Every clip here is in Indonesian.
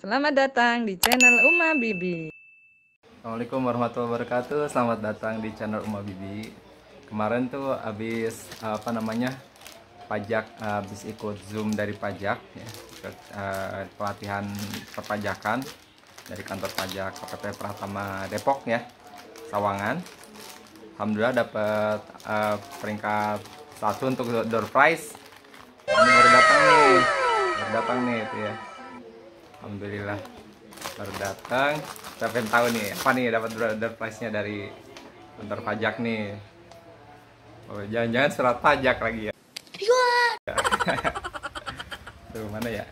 Selamat datang di channel Uma Bibi. Assalamualaikum warahmatullahi wabarakatuh. Selamat datang di channel Uma Bibi. Kemarin tuh habis apa namanya pajak habis ikut zoom dari pajak ya, uh, pelatihan perpajakan dari kantor pajak KPP Pratama Depok ya, Sawangan. Alhamdulillah dapat uh, peringkat satu untuk door prize. Ini baru datang nih, baru datang nih itu ya. Alhamdulillah baru datang. Saya pengen tahu nih apa nih dapat door prize-nya dari kantor pajak nih. Oh, jangan-jangan surat pajak lagi ya. Tuh mana ya?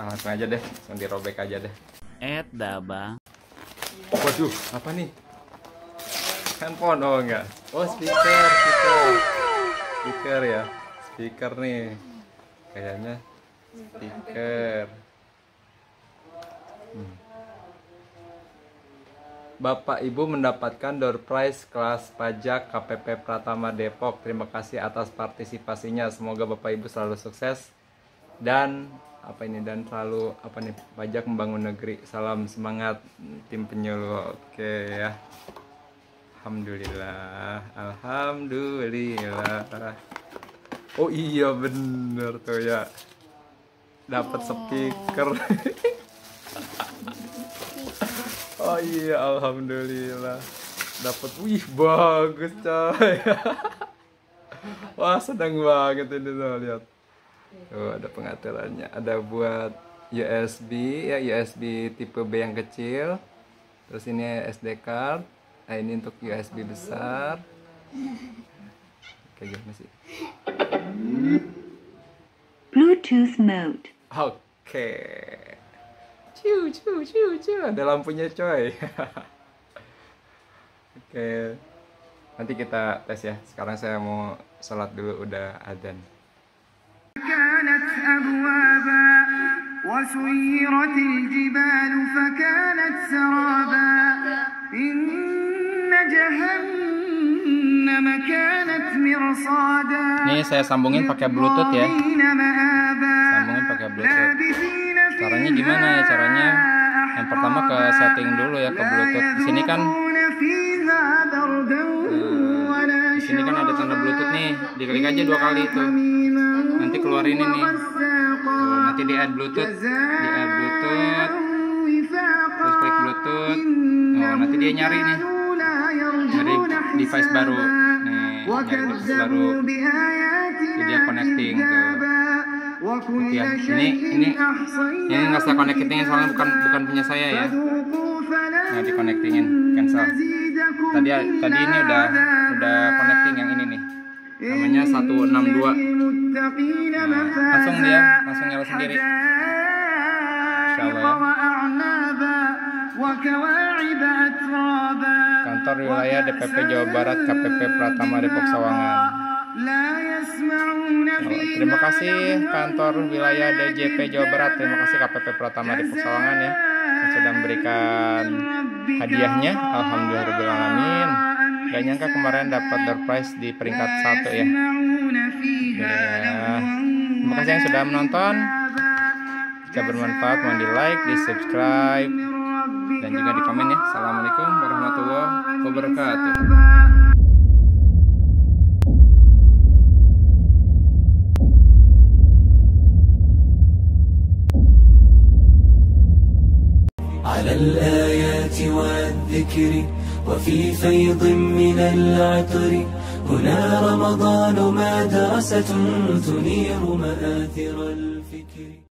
Ah, langsung aja deh, langsung dirobek aja deh. Et daba. Waduh, apa nih? Handphone oh enggak. Oh, speaker, speaker. Speaker ya. Speaker nih. Kayaknya speaker. Hmm. Bapak Ibu mendapatkan door prize kelas pajak KPP Pratama Depok. Terima kasih atas partisipasinya. Semoga Bapak Ibu selalu sukses dan apa ini dan selalu apa nih pajak membangun negeri. Salam semangat tim penyuluh. Oke ya. Alhamdulillah. Alhamdulillah. Oh iya bener tuh ya. Dapat speaker. Oh iya, alhamdulillah. Dapat wih bagus coy. Wah, senang banget ini tuh lihat. Tuh ada pengaturannya. Ada buat USB ya, USB tipe B yang kecil. Terus ini SD card. Nah, ini untuk USB besar. Kayak gimana sih? Bluetooth mode. Oke. Ciu, ciu, ciu, ciu. Ada lampunya coy. Oke. Nanti kita tes ya. Sekarang saya mau sholat dulu udah adzan. كانت أبوابا وسيرت الجبال فكانت سرابا إن جهنم كانت مرصادا Ini saya sambungin pakai Bluetooth ya. Bluetooth. Caranya gimana ya? Caranya yang pertama ke setting dulu ya ke Bluetooth. Di sini kan nah, di sini kan ada tanda Bluetooth nih. Diklik aja dua kali itu. Nanti keluar ini nih. Tuh, nanti di add Bluetooth, di add Bluetooth. Terus klik Bluetooth. Oh, nanti dia nyari nih. Nyari device baru. Nih, nyari device baru. Jadi dia connecting tuh. Ya, ini ini ini nggak saya connectingin soalnya bukan bukan punya saya ya. Nah, di connectingin cancel. Tadi tadi ini udah udah connecting yang ini nih. Namanya 162. Nah, langsung dia langsung nyala sendiri. Ya. Kantor wilayah DPP Jawa Barat KPP Pratama Depok Sawangan. Terima kasih kantor wilayah DJP Jawa Barat. Terima kasih KPP Pratama Depok Sawangan ya yang sudah memberikan hadiahnya. Alhamdulillahirobbilalamin. Gak nyangka kemarin dapat door prize di peringkat satu ya. Alhamdulillah. Terima kasih yang sudah menonton. Jika bermanfaat mohon di like, di subscribe, dan juga di komen ya. Assalamualaikum warahmatullahi wabarakatuh. الآيات والذكر وفي فيض من العطر. هنا رمضان مدرسة تنير مآثر الفكر.